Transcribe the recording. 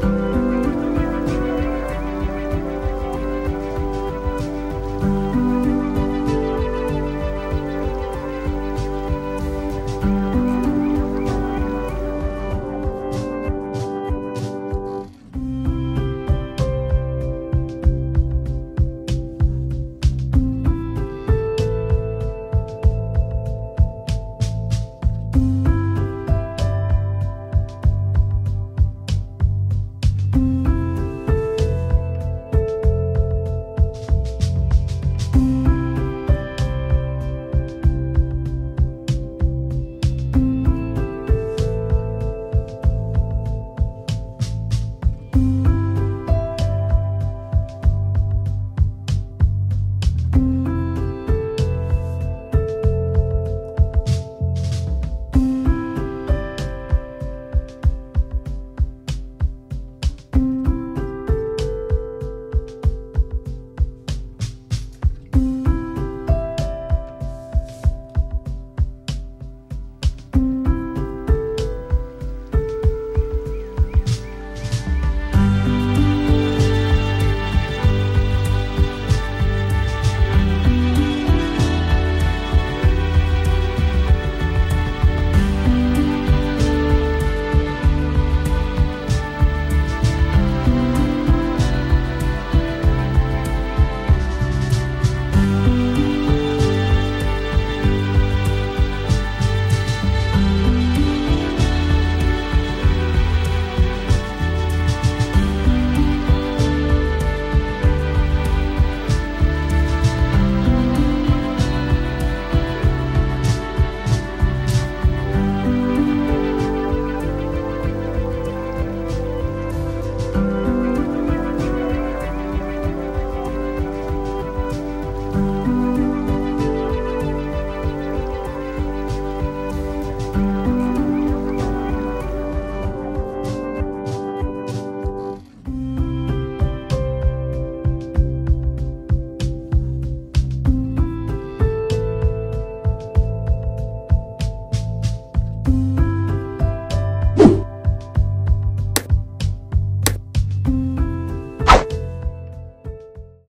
Bye.